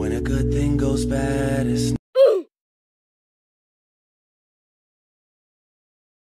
When a good thing goes bad, it's